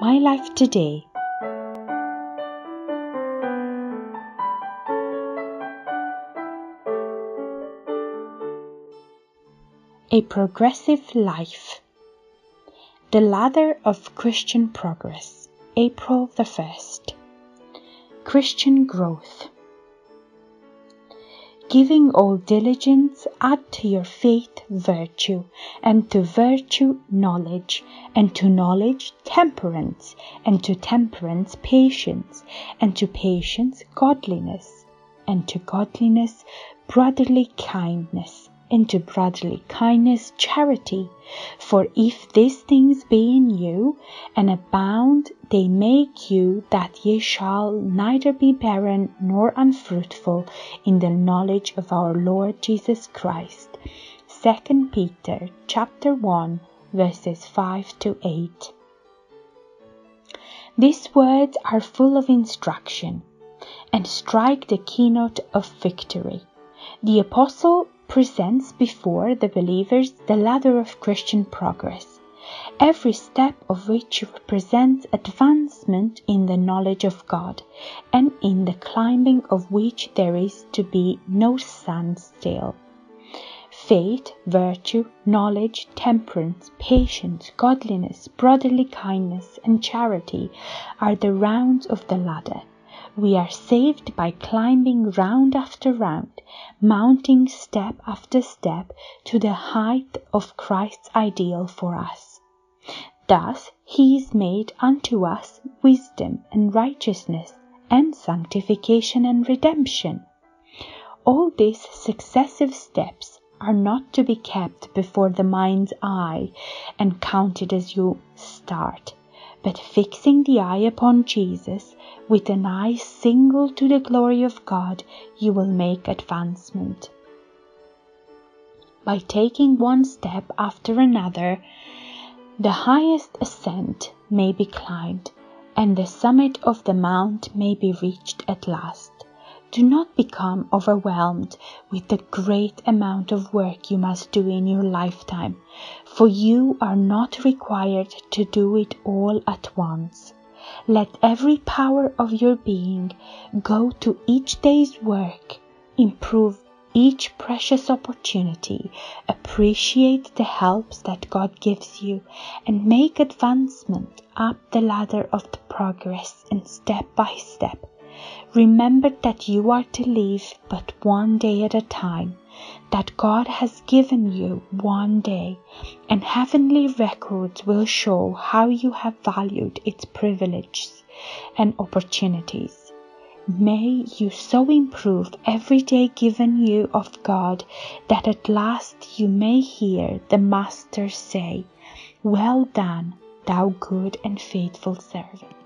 My Life Today. A Progressive Life. The Ladder of Christian Progress. April the 1st. Christian Growth. Giving all diligence, add to your faith virtue, and to virtue knowledge, and to knowledge temperance, and to temperance patience, and to patience godliness, and to godliness brotherly kindness into brotherly kindness, charity. For if these things be in you, and abound, they make you that ye shall neither be barren nor unfruitful in the knowledge of our Lord Jesus Christ. 2 Peter chapter 1 verses 5 to 8. These words are full of instruction and strike the keynote of victory. The apostle presents before the believers the ladder of Christian progress, every step of which represents advancement in the knowledge of God, and in the climbing of which there is to be no standstill. Faith, virtue, knowledge, temperance, patience, godliness, brotherly kindness, and charity are the rounds of the ladder we are saved by climbing round after round, mounting step after step to the height of Christ's ideal for us. Thus he is made unto us wisdom and righteousness and sanctification and redemption. All these successive steps are not to be kept before the mind's eye and counted as you start but fixing the eye upon Jesus, with an eye single to the glory of God, you will make advancement. By taking one step after another, the highest ascent may be climbed, and the summit of the mount may be reached at last. Do not become overwhelmed with the great amount of work you must do in your lifetime, for you are not required to do it all at once. Let every power of your being go to each day's work, improve each precious opportunity, appreciate the helps that God gives you, and make advancement up the ladder of the progress and step by step Remember that you are to live but one day at a time, that God has given you one day, and heavenly records will show how you have valued its privileges and opportunities. May you so improve every day given you of God that at last you may hear the Master say, Well done, thou good and faithful servant.